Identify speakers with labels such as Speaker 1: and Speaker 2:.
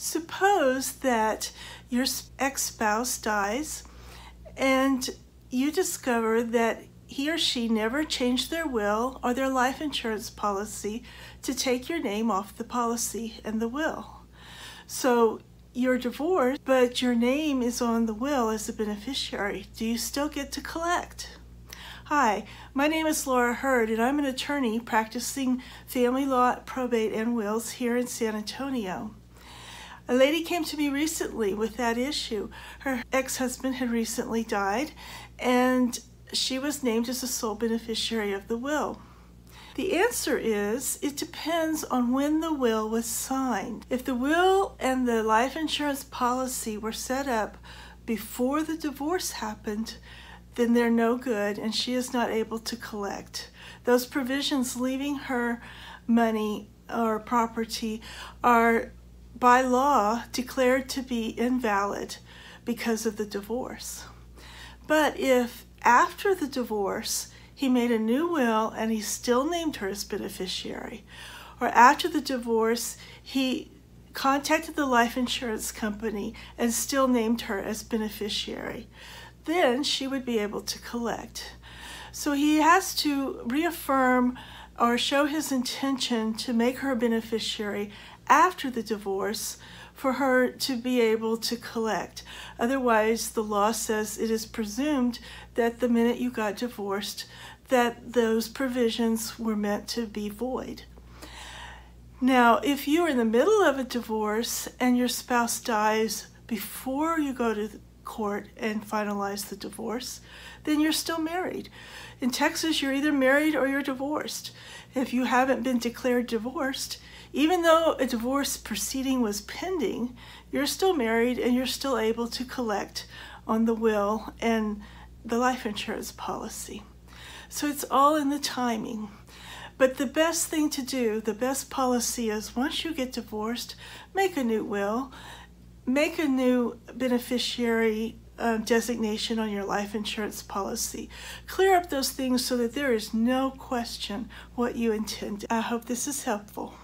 Speaker 1: Suppose that your ex spouse dies and you discover that he or she never changed their will or their life insurance policy to take your name off the policy and the will. So you're divorced, but your name is on the will as a beneficiary. Do you still get to collect? Hi, my name is Laura Heard, and I'm an attorney practicing family law, probate, and wills here in San Antonio. A lady came to me recently with that issue. Her ex husband had recently died, and she was named as the sole beneficiary of the will? The answer is it depends on when the will was signed. If the will and the life insurance policy were set up before the divorce happened, then they're no good and she is not able to collect. Those provisions leaving her money or property are by law declared to be invalid because of the divorce. But if after the divorce, he made a new will and he still named her as beneficiary. Or after the divorce, he contacted the life insurance company and still named her as beneficiary. Then she would be able to collect. So he has to reaffirm or show his intention to make her a beneficiary after the divorce for her to be able to collect. Otherwise, the law says it is presumed that the minute you got divorced, that those provisions were meant to be void. Now, if you're in the middle of a divorce and your spouse dies before you go to court and finalize the divorce, then you're still married. In Texas, you're either married or you're divorced. If you haven't been declared divorced, even though a divorce proceeding was pending, you're still married and you're still able to collect on the will and the life insurance policy. So it's all in the timing. But the best thing to do, the best policy is once you get divorced, make a new will, make a new beneficiary uh, designation on your life insurance policy. Clear up those things so that there is no question what you intend. I hope this is helpful.